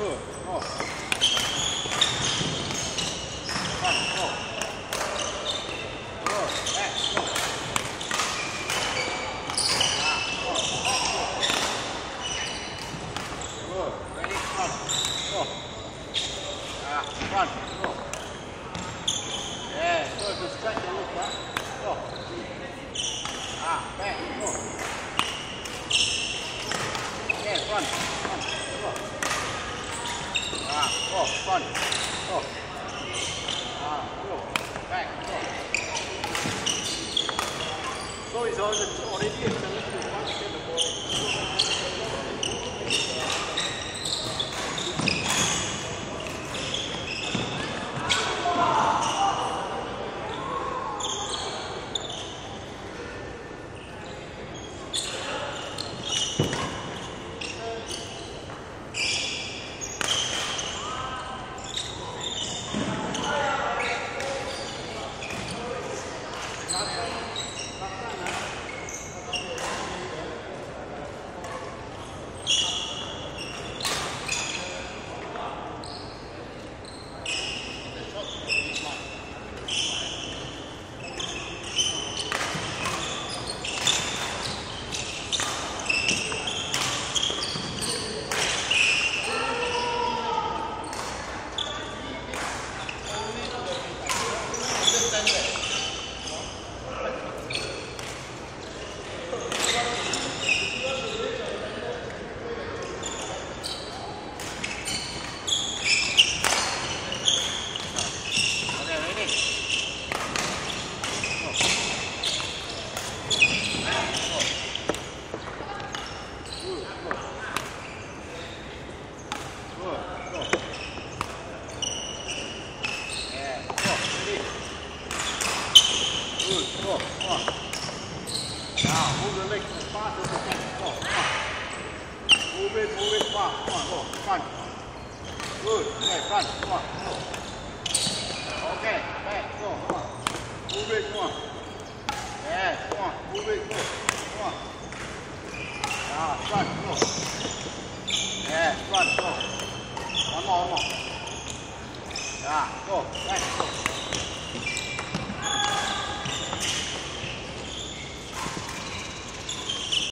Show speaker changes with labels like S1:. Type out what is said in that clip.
S1: Go. Yeah,
S2: good. Just check your look, man. Go. Go, front. Go. Back. Go. Oh. So it's already, already a challenge to once get the ball.
S3: Go, come on. Now, move your legs as fast as you can. Go, come
S2: on. Move it, move it fast. Come on, go, front. Good, okay, front, come on, go. Okay, back, go, come on. Move it, come on. Yes, come on, move it, go. Come on. Now, front, go. Yes, front, go. One more, one more. Yeah, go, back, go.